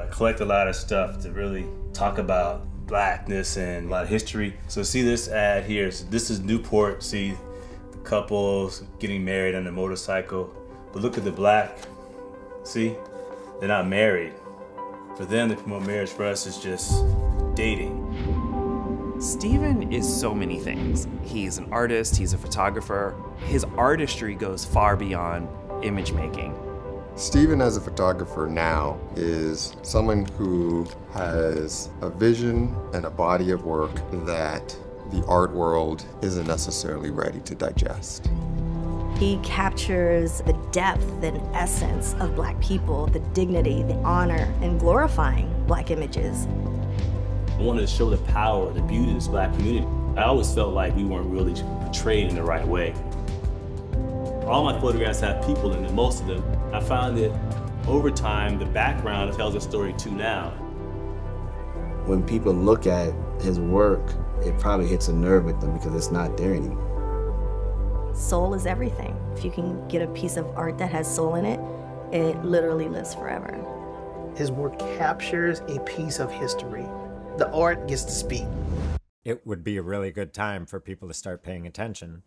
I collect a lot of stuff to really talk about blackness and a lot of history. So see this ad here. So this is Newport. See the couples getting married on a motorcycle. But look at the black. See? They're not married. For them, they promote marriage. For us, it's just dating. Steven is so many things. He's an artist, he's a photographer. His artistry goes far beyond image making. Steven, as a photographer now, is someone who has a vision and a body of work that the art world isn't necessarily ready to digest. He captures the depth and essence of black people, the dignity, the honor, and glorifying black images. I wanted to show the power, the beauty of this black community. I always felt like we weren't really portrayed in the right way. All my photographs have people in them, most of them. I found that over time, the background tells a story too now. When people look at his work, it probably hits a nerve with them because it's not there anymore. Soul is everything. If you can get a piece of art that has soul in it, it literally lives forever. His work captures a piece of history. The art gets to speak. It would be a really good time for people to start paying attention